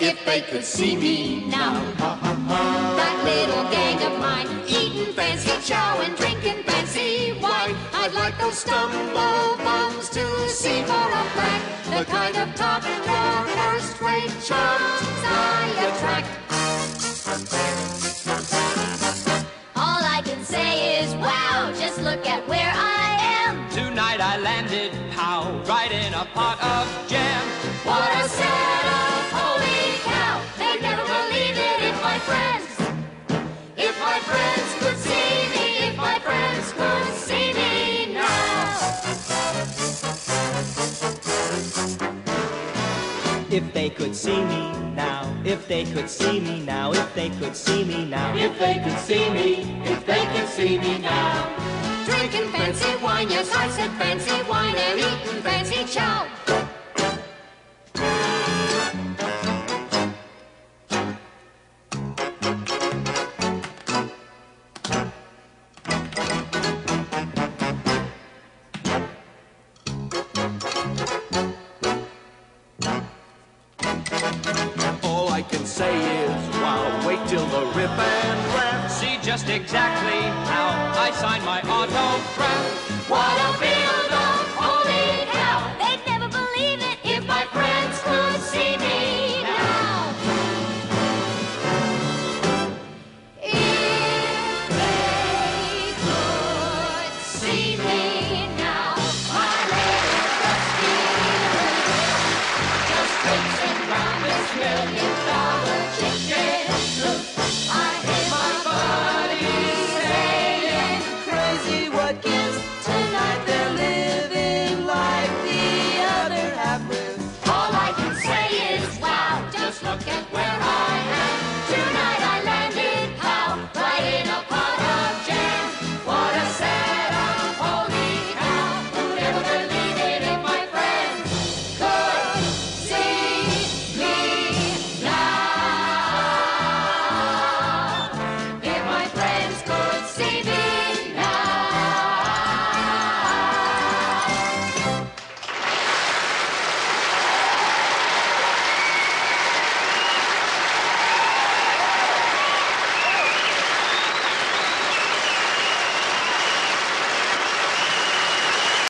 If they could see me now, that little gang of mine, eating fancy chow and drinking fancy wine, I'd like those stumble bums to see for a fact the kind of top floor first-rate chums I attract. All I can say is wow, just look at where I pow, right in a pot of jam. What a setup! Holy cow! They'd never believe it if my friends, if my friends could see me, if my friends could see me now. If they could see me now, if they could see me now, if they could see me now. If they could see me, if they could see me now. Drinking fancy wine, yes, I said fancy wine, and eating fancy chow. All I can say is, wow, wait till the rip and rap. See just exactly how I